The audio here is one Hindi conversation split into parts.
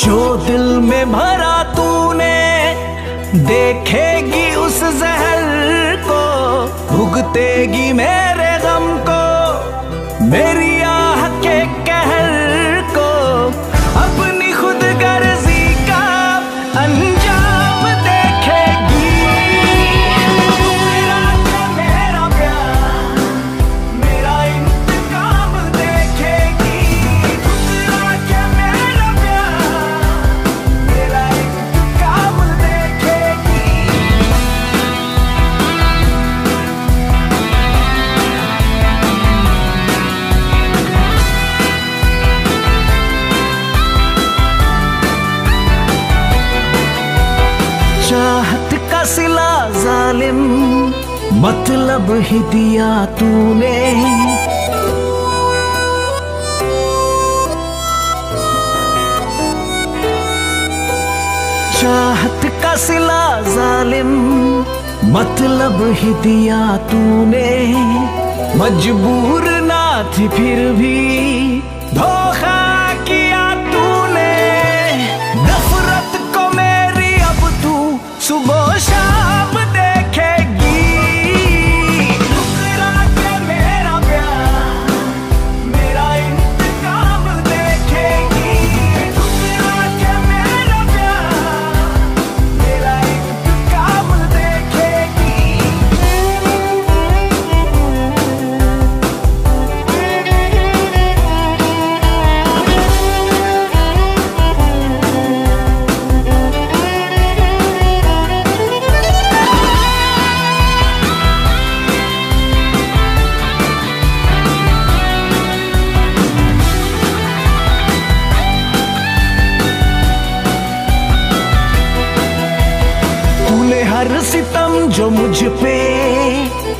जो दिल में भरा तूने देखेगी उस जहर को भुगतेगी मेरे गम को। मेरी जालिम मतलब ही दिया तूने। चाहत का सिला जालिम मतलब ही दिया तूने। मजबूर ना थी फिर भी धोखा हर सितम जो मुझ पे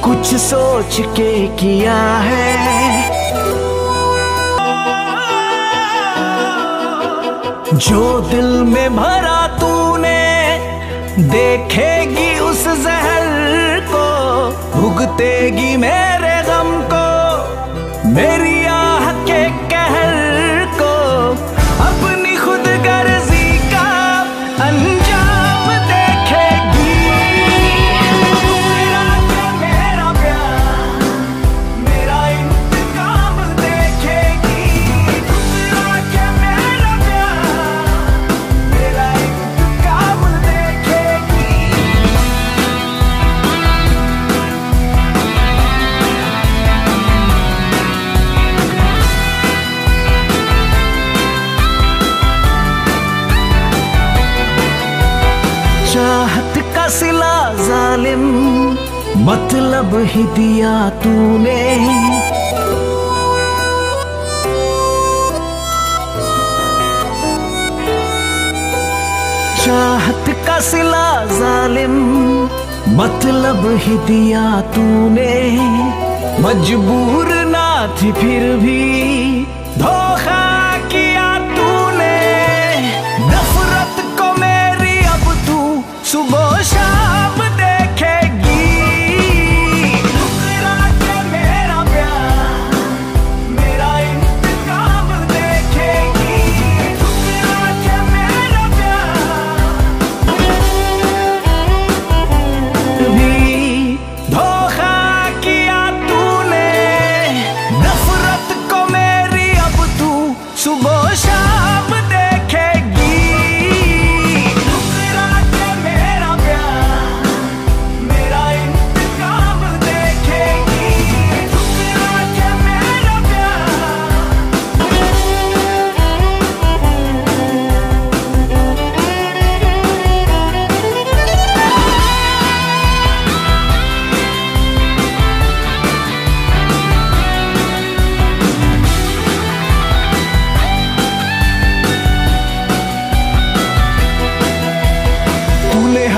कुछ सोच के किया है। जो दिल में भरा तूने, देखेगी उस जहर को, भुगतेगी मेरे गम को। मेरी चाहत का सिला जालिम मतलब ही दिया तूने। चाहत का सिला जालिम मतलब ही दिया तूने। मजबूर ना थी फिर भी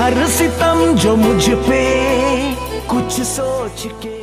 हर सितम जो मुझ पे कुछ सोच के